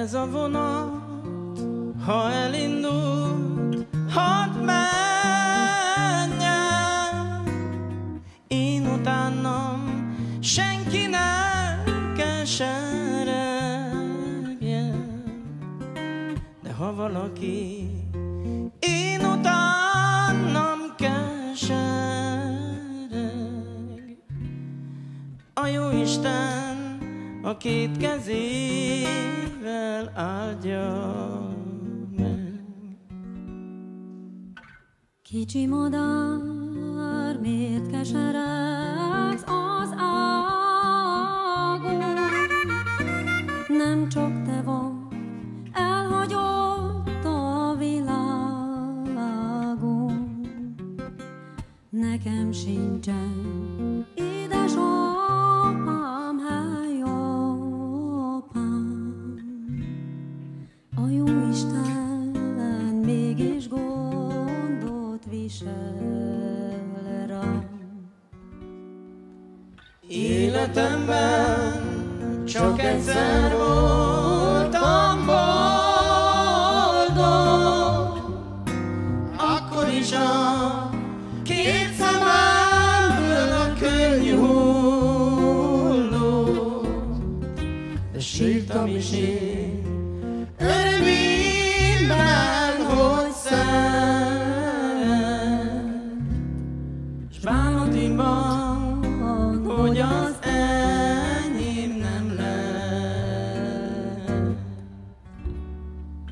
Ez a vonat, ha elindult, hadd menjen. Én utánam senki ne keseregjen. De ha valaki én utánam kesereg, a jó Isten a két kezével áldja meg. Kicsi madár, miért keseregsz az ágon? Nem csak te vagy, elhagyott a világon. Nekem sincsen Isten mégis gondot visel rám. Életemben csak egyszer voltam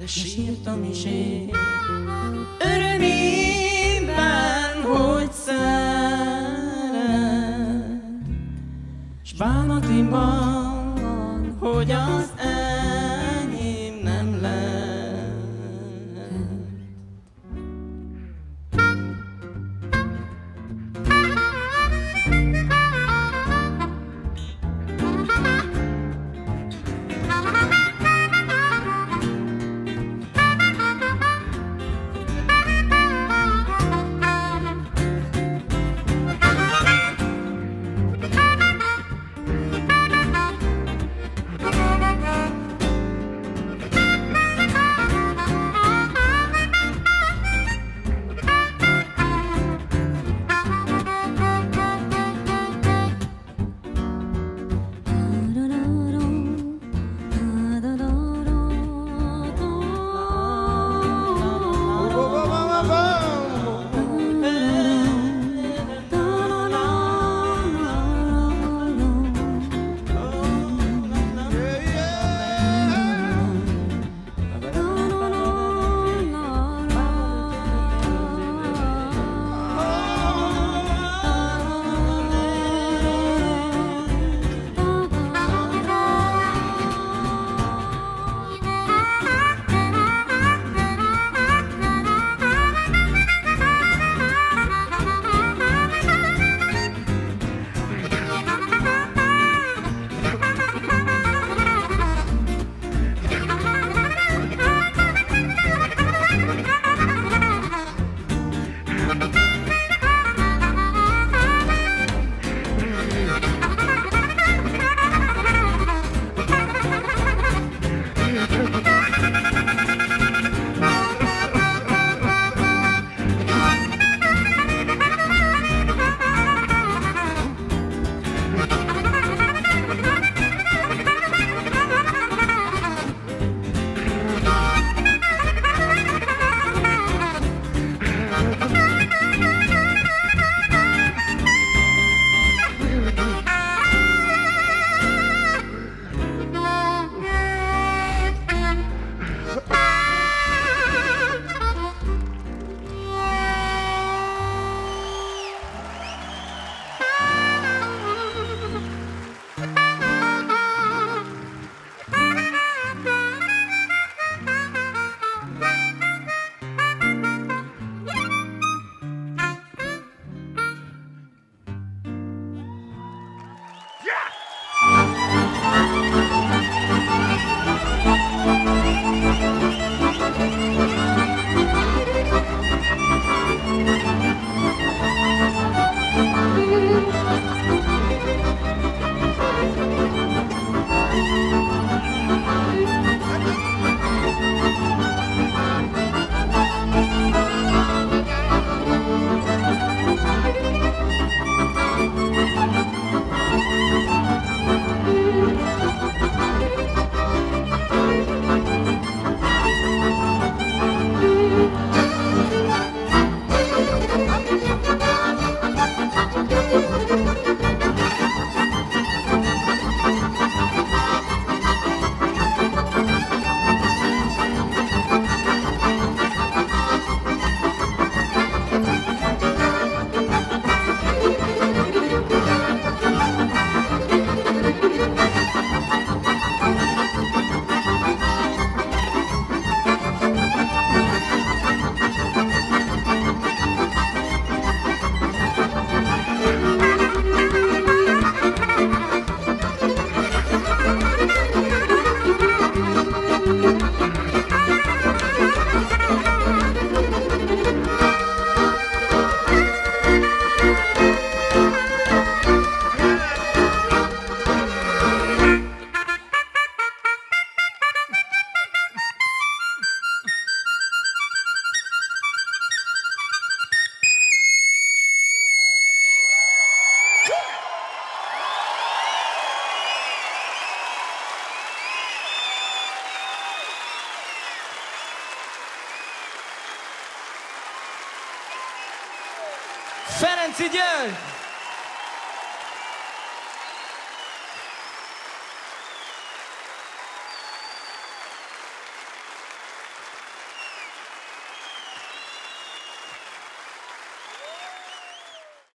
sírtam is én. Örömé Ferenc György!